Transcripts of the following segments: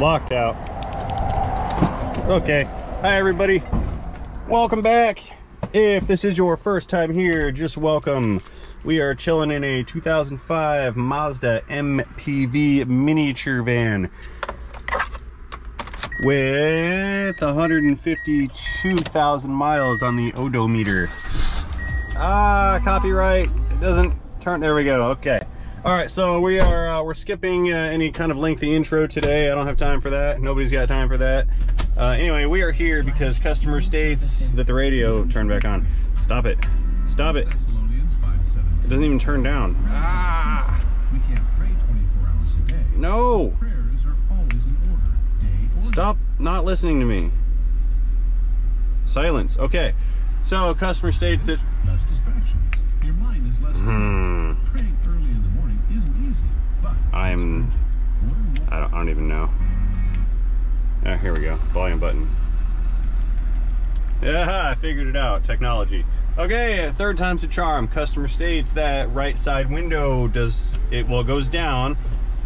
Locked out. Okay. Hi, everybody. Welcome back. If this is your first time here, just welcome. We are chilling in a 2005 Mazda MPV miniature van with 152,000 miles on the odometer. Ah, copyright. It doesn't turn. There we go. Okay. All right. So we are uh, we're skipping uh, any kind of lengthy intro today. I don't have time for that. Nobody's got time for that. Uh, anyway, we are here because customer states that the radio turned back on. Stop it. Stop it. It doesn't even turn down. Ah. We can't pray 24 hours a day. No. Prayers are always in order, day or Stop not listening to me. Silence. Okay. So customer states that. less distractions. Your mind is less. Hmm. Praying early in the morning isn't easy, but I'm. I don't, I don't even know. Ah, here we go. Volume button. Yeah, I figured it out. Technology. Okay, third time's a charm. Customer states that right side window does it well goes down,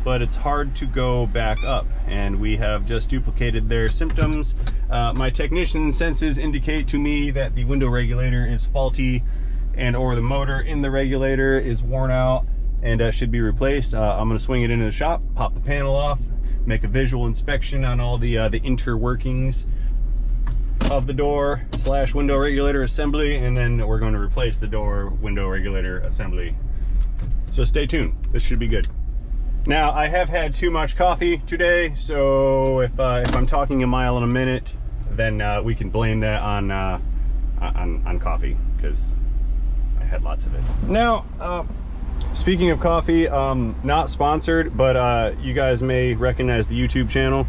but it's hard to go back up. And we have just duplicated their symptoms. Uh, my technician senses indicate to me that the window regulator is faulty and or the motor in the regulator is worn out and uh, should be replaced. Uh, I'm gonna swing it into the shop, pop the panel off, make a visual inspection on all the uh, the interworkings of the door slash window regulator assembly, and then we're going to replace the door window regulator assembly. So stay tuned. This should be good. Now I have had too much coffee today, so if uh, if I'm talking a mile in a minute, then uh, we can blame that on uh, on on coffee because I had lots of it. Now, speaking of coffee, um, not sponsored, but uh, you guys may recognize the YouTube channel.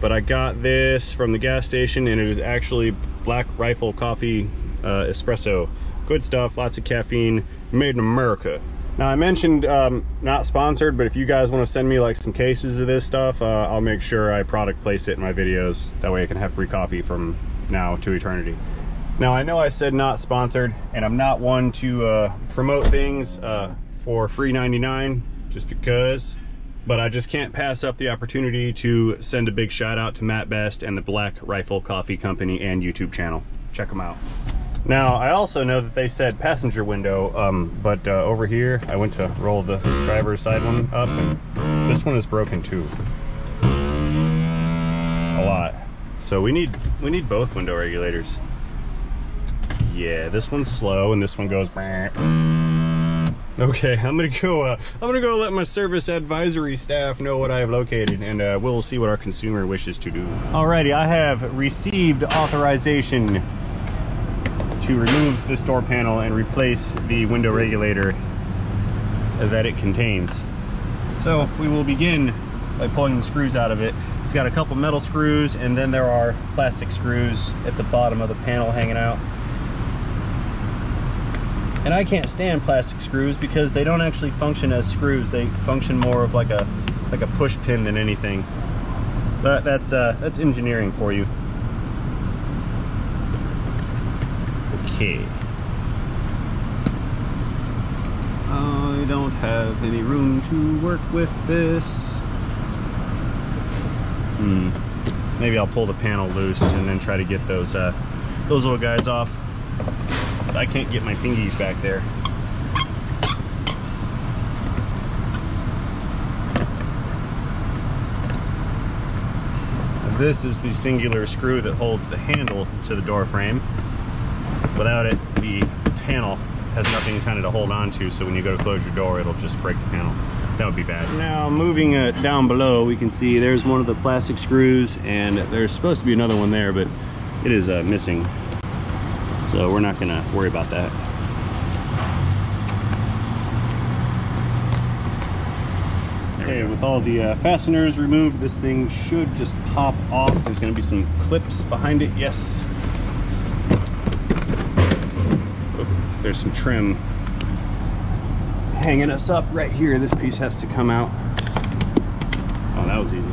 But I got this from the gas station, and it is actually Black Rifle Coffee uh, Espresso. Good stuff, lots of caffeine, made in America. Now I mentioned um, not sponsored, but if you guys want to send me like some cases of this stuff, uh, I'll make sure I product place it in my videos. That way I can have free coffee from now to eternity. Now I know I said not sponsored, and I'm not one to uh, promote things uh, for free 99 just because, but I just can't pass up the opportunity to send a big shout out to Mat Best and the Black Rifle Coffee Company and YouTube channel. Check them out. Now, I also know that they said passenger window, um, but uh, over here, I went to roll the driver's side one up, and this one is broken too. A lot. So we need we need both window regulators. Yeah, this one's slow, and this one goes. Okay, I'm gonna go. Uh, I'm gonna go let my service advisory staff know what I have located, and uh, we'll see what our consumer wishes to do. Alrighty, I have received authorization to remove this door panel and replace the window regulator that it contains. So we will begin by pulling the screws out of it. It's got a couple metal screws, and then there are plastic screws at the bottom of the panel hanging out. And I can't stand plastic screws because they don't actually function as screws. They function more of like a like a push pin than anything. But that's uh, that's engineering for you. Okay. I don't have any room to work with this. Hmm. Maybe I'll pull the panel loose and then try to get those uh, those little guys off. So I can't get my fingies back there. This is the singular screw that holds the handle to the door frame. Without it, the panel has nothing kind of to hold on to, so when you go to close your door, it'll just break the panel. That would be bad. Now, moving down below, we can see there's one of the plastic screws, and there's supposed to be another one there, but it is uh, missing. So we're not gonna worry about that. Okay, with all the uh, fasteners removed, this thing should just pop off. There's gonna be some clips behind it, yes. Oh, there's some trim hanging us up right here. This piece has to come out. Oh, that was easy.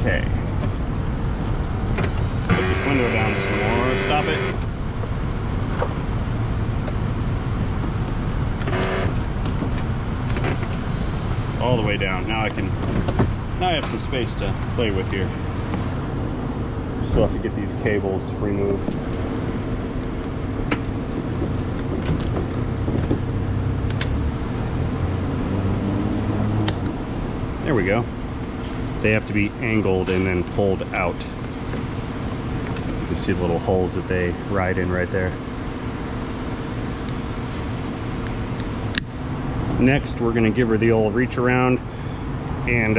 Okay. Window down some more. Stop it. all the way down. Now I can, now I have some space to play with here. Still have to get these cables removed. There we go. They have to be angled and then pulled out. Can see the little holes that they ride in right there. Next, we're gonna give her the old reach around and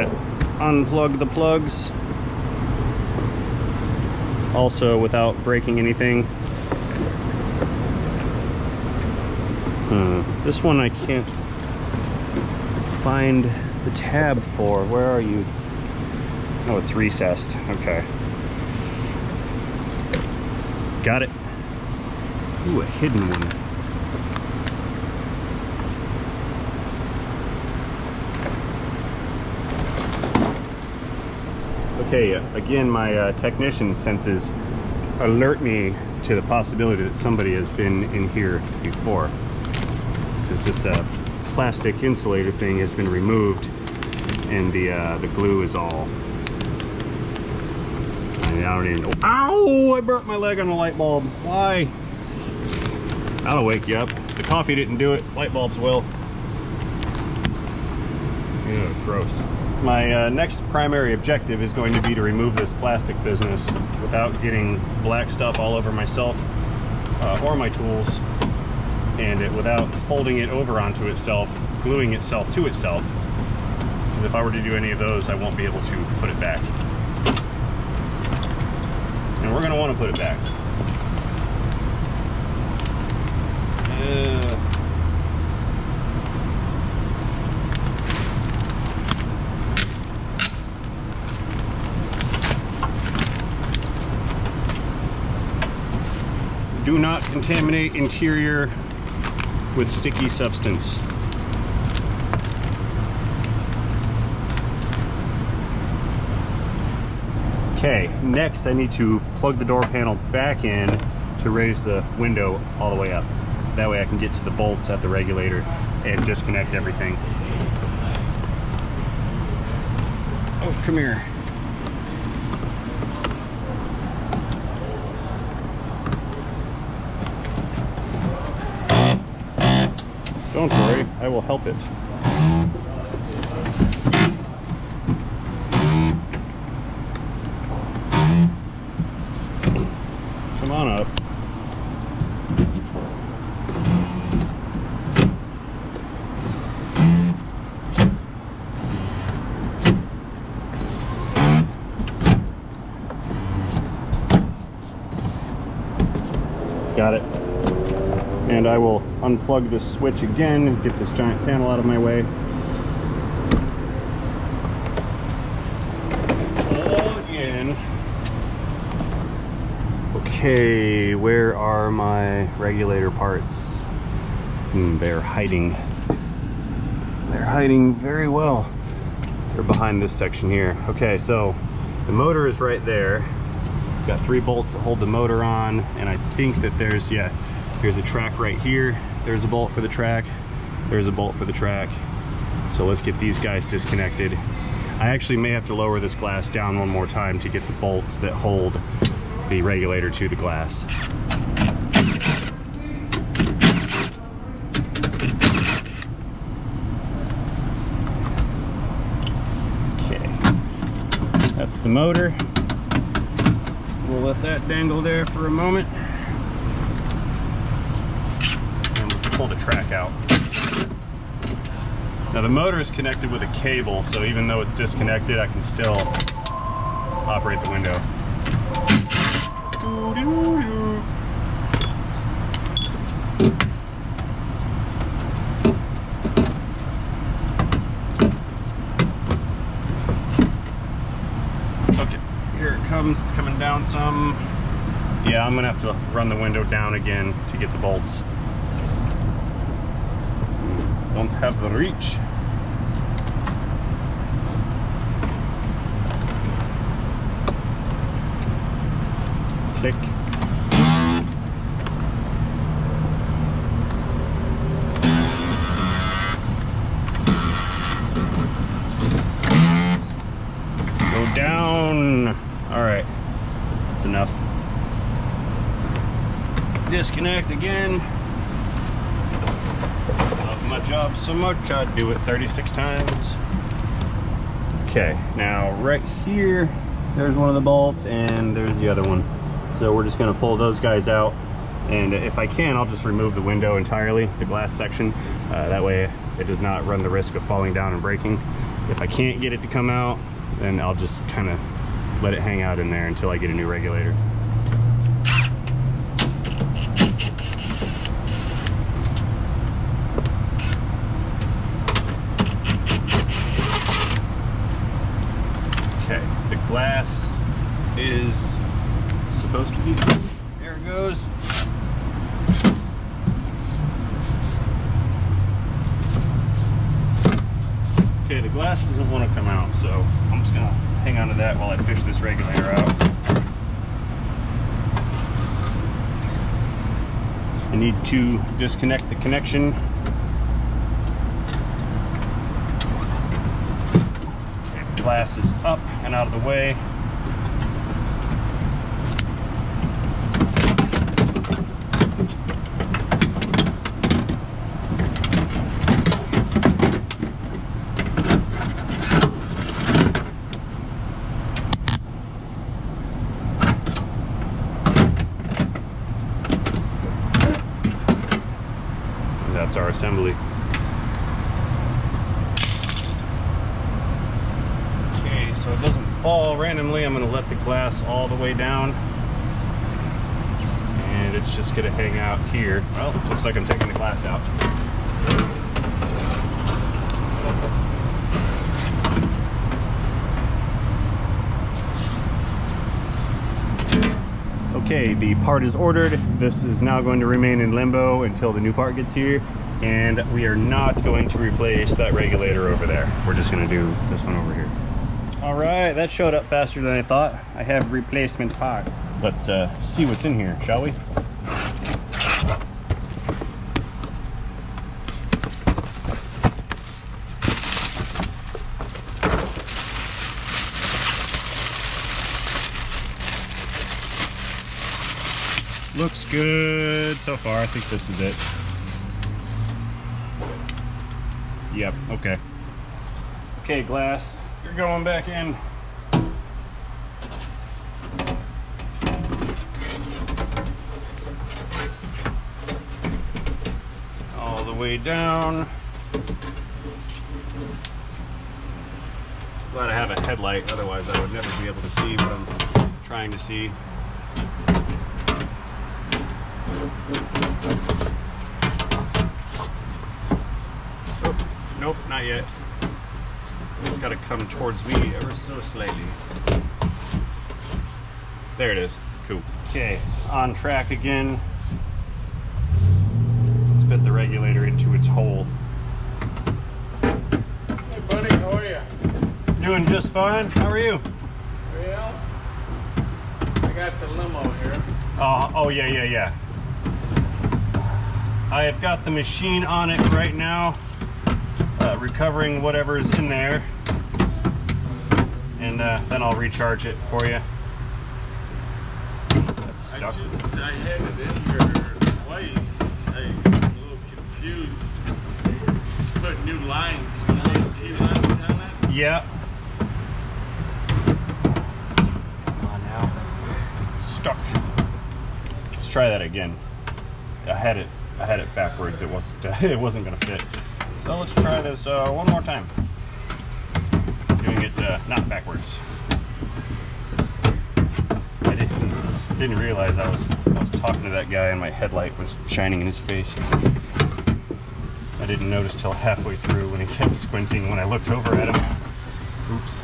unplug the plugs. Also without breaking anything. Hmm, This one I can't find the tab for. Where are you? Oh, it's recessed. Okay. Got it. Ooh, a hidden one. Okay, uh, again, my uh, technician senses alert me to the possibility that somebody has been in here before. Because this uh, plastic insulator thing has been removed and the uh, the glue is all. I, don't even know. Ow! I burnt my leg on a light bulb. Why? That'll wake you up. The coffee didn't do it. Light bulbs will. Ew, gross. My uh, next primary objective is going to be to remove this plastic business without getting black stuff all over myself uh, or my tools and it without folding it over onto itself, gluing itself to itself. Because if I were to do any of those, I won't be able to put it back. And we're going to want to put it back. Do not contaminate interior with sticky substance. Okay, next I need to plug the door panel back in to raise the window all the way up. That way I can get to the bolts at the regulator and disconnect everything. Oh, come here. Don't worry, I will help it. Unplug this switch again, and get this giant panel out of my way. Plug in. Okay, where are my regulator parts? Hmm, they're hiding. They're hiding very well. They're behind this section here. Okay, so the motor is right there. Got three bolts that hold the motor on, and I think that there's, yeah, Here's a track right here. There's a bolt for the track. There's a bolt for the track. So let's get these guys disconnected. I actually may have to lower this glass down one more time to get the bolts that hold the regulator to the glass. Okay, that's the motor. We'll let that dangle there for a moment. Pull the track out. Now the motor is connected with a cable, so even though it's disconnected, I can still operate the window. Okay, here it comes, it's coming down some. Yeah, I'm gonna have to run the window down again to get the bolts don't have the reach. Click. Go down. All right. That's enough. Disconnect again. So much, I'd do it 36 times. Okay, now right here, there's one of the bolts and there's the other one. So we're just gonna pull those guys out. And if I can, I'll just remove the window entirely, the glass section. Uh, that way it does not run the risk of falling down and breaking. If I can't get it to come out, then I'll just kind of let it hang out in there until I get a new regulator. Okay, the glass is supposed to be, there it goes. Okay, the glass doesn't want to come out, so I'm just gonna hang on to that while I fish this regulator out. I need to disconnect the connection. Okay, glass is up and out of the way. Our assembly. Okay, so it doesn't fall randomly. I'm gonna let the glass all the way down. And it's just gonna hang out here. Well, looks like I'm taking the glass out. Okay, the part is ordered. This is now going to remain in limbo until the new part gets here. And we are not going to replace that regulator over there. We're just gonna do this one over here. All right, that showed up faster than I thought. I have replacement parts. Let's uh, see what's in here, shall we? Looks good so far. I think this is it. Yep, okay. Okay, glass, you're going back in. All the way down. Glad I have a headlight, otherwise I would never be able to see what I'm trying to see. Oh, nope, not yet. It's got to come towards me ever so slightly. There it is. Cool. Okay, it's on track again. Let's fit the regulator into its hole. Hey buddy, how are you? Doing just fine. How are you? Well, I got the limo here. Oh, oh yeah, yeah, yeah. I have got the machine on it right now, uh, recovering whatever's in there, and uh, then I'll recharge it for you. That's I just I had it in here twice. I'm a little confused. Just put new lines, new lines on it. Yeah. Come on now. It's stuck. Let's try that again. I had it. I had it backwards. It wasn't. it wasn't gonna fit. So let's try this uh, one more time. Doing it uh, not backwards. I didn't didn't realize I was I was talking to that guy and my headlight was shining in his face. I didn't notice till halfway through when he kept squinting when I looked over at him. Oops.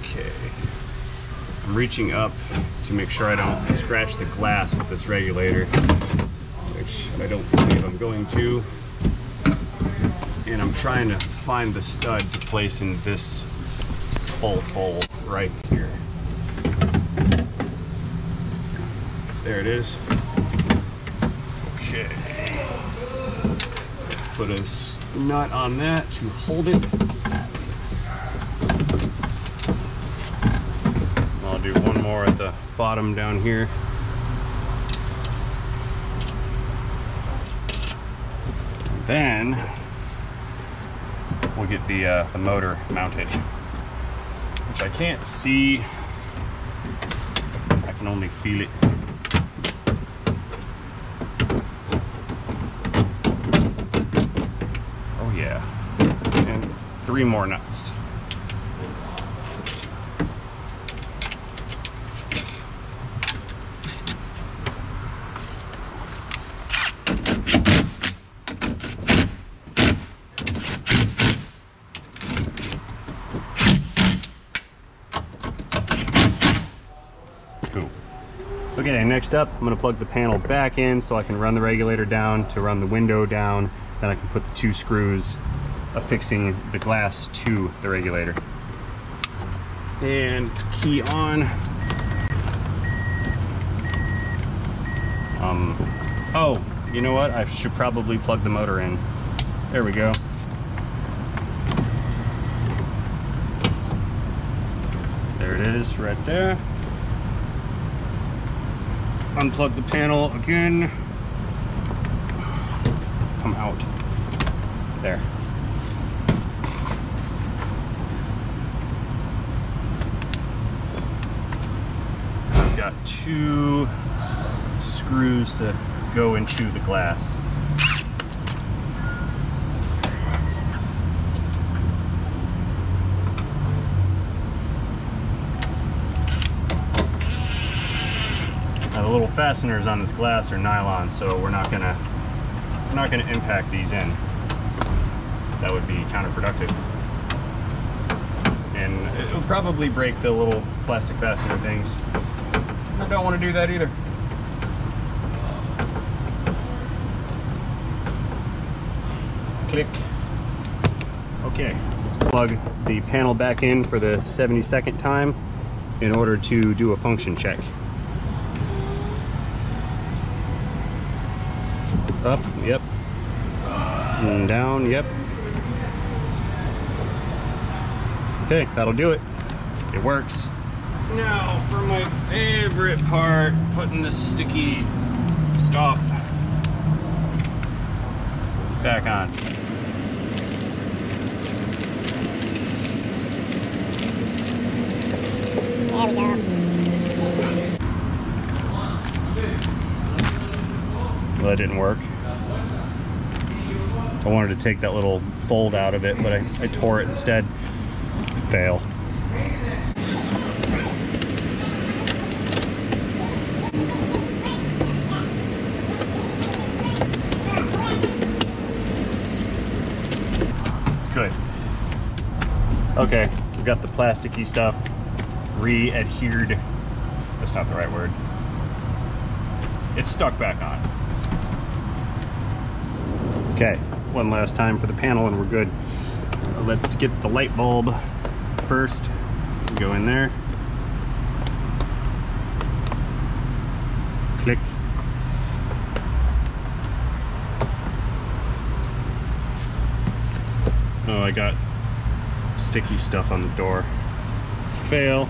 Okay. Reaching up to make sure I don't scratch the glass with this regulator, which I don't believe I'm going to. And I'm trying to find the stud to place in this bolt hole right here. There it is. Okay. Put a nut on that to hold it. I'll do one more at the bottom down here. Then we'll get the uh, the motor mounted, which I can't see. I can only feel it. Oh yeah, and three more nuts. Cool. Okay, next up, I'm gonna plug the panel back in so I can run the regulator down to run the window down. Then I can put the two screws affixing the glass to the regulator. And key on. Um, oh, you know what? I should probably plug the motor in. There we go. There it is, right there unplug the panel again. Come out. There. I've got two screws to go into the glass. Little fasteners on this glass are nylon, so we're not gonna we're not gonna impact these in. That would be counterproductive. And it would probably break the little plastic fastener things. I don't want to do that either. Click. Okay, let's plug the panel back in for the 72nd time in order to do a function check. Up, yep. And down, yep. Okay, that'll do it. It works. Now for my favorite part, putting the sticky stuff back on. There we go. Well, that didn't work. I wanted to take that little fold out of it, but I, I tore it instead. Fail. Good. Okay, we got the plasticky stuff re-adhered. That's not the right word. It's stuck back on. Okay, one last time for the panel and we're good. Let's get the light bulb first. Go in there. Click. Oh, I got sticky stuff on the door. Fail.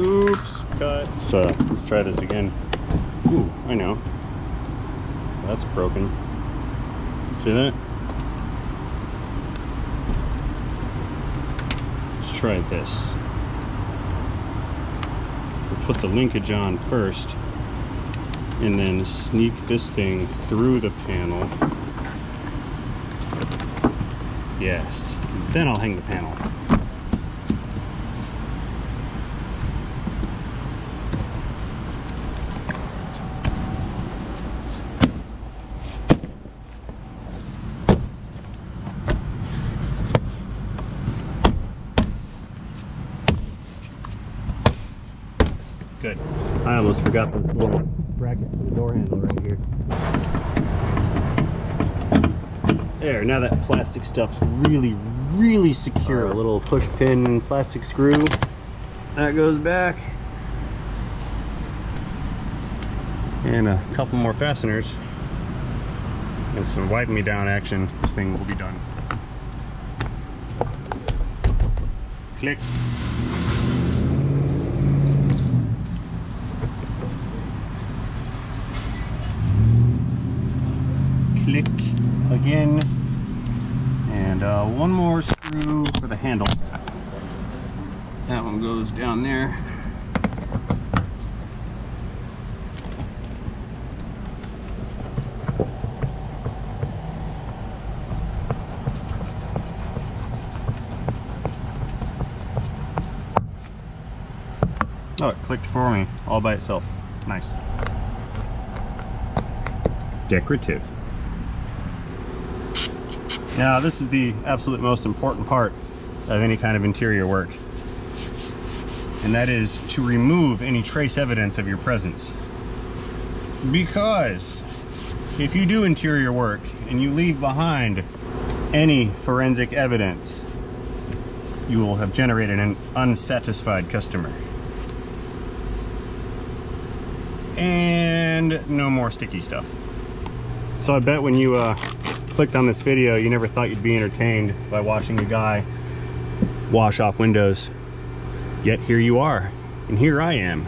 Oops, cut. So let's try this again. Ooh, I know. That's broken. See that? Let's try this. We'll put the linkage on first and then sneak this thing through the panel. Yes. Then I'll hang the panel. Good. I almost forgot this little bracket for the door handle right here. There, now that plastic stuff's really, really secure. A little push pin plastic screw that goes back. And a couple more fasteners. And some wipe me down action. This thing will be done. Click. Click again. And uh, one more screw for the handle. That one down there. Oh, it clicked for me all by itself. Nice. Decorative. Now, this is the absolute most important part of any kind of interior work. And that is to remove any trace evidence of your presence. Because if you do interior work and you leave behind any forensic evidence, you will have generated an unsatisfied customer. And no more sticky stuff. So I bet when you uh, clicked on this video, you never thought you'd be entertained by watching a guy wash off windows. Yet here you are, and here I am.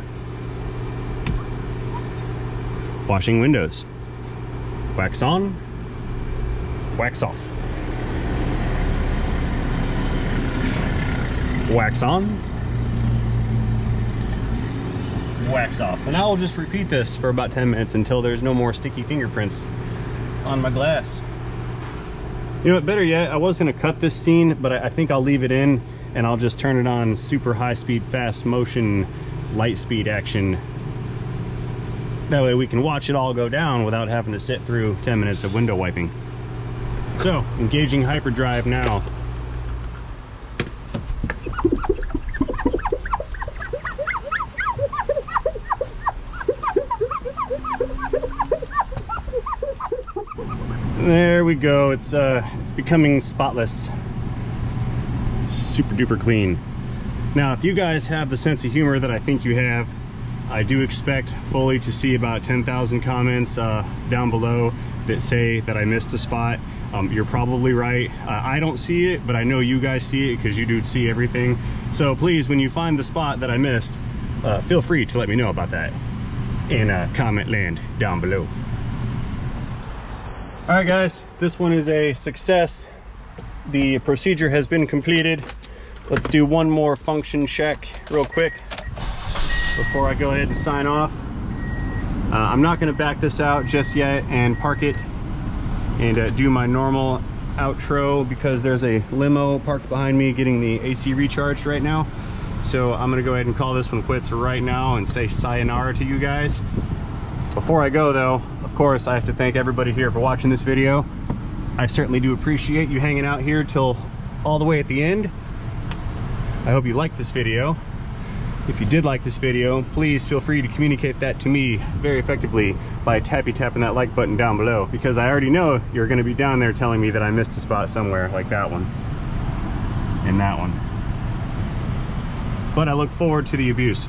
Washing windows. Wax on, wax off. Wax on, wax off. And I will just repeat this for about 10 minutes until there's no more sticky fingerprints on my glass. You know what, better yet, I was gonna cut this scene, but I, I think I'll leave it in and I'll just turn it on super high speed, fast motion, light speed action. That way we can watch it all go down without having to sit through 10 minutes of window wiping. So, engaging hyperdrive now. There we go. It's uh, it's becoming spotless. Super duper clean. Now, if you guys have the sense of humor that I think you have, I do expect fully to see about 10,000 comments uh, down below that say that I missed a spot. Um, you're probably right. Uh, I don't see it, but I know you guys see it because you do see everything. So please, when you find the spot that I missed, uh, feel free to let me know about that in uh, comment land down below. All right, guys, this one is a success. The procedure has been completed. Let's do one more function check real quick before I go ahead and sign off. Uh, I'm not gonna back this out just yet and park it and uh, do my normal outro because there's a limo parked behind me getting the AC recharged right now. So I'm gonna go ahead and call this one quits right now and say sayonara to you guys. Before I go though, of course, I have to thank everybody here for watching this video. I certainly do appreciate you hanging out here till all the way at the end. I hope you liked this video. If you did like this video, please feel free to communicate that to me very effectively by tappy tapping that like button down below because I already know you're gonna be down there telling me that I missed a spot somewhere like that one and that one. But I look forward to the abuse.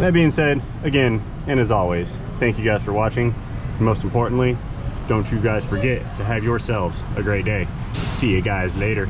That being said, again, and as always, thank you guys for watching. And most importantly, don't you guys forget to have yourselves a great day. See you guys later.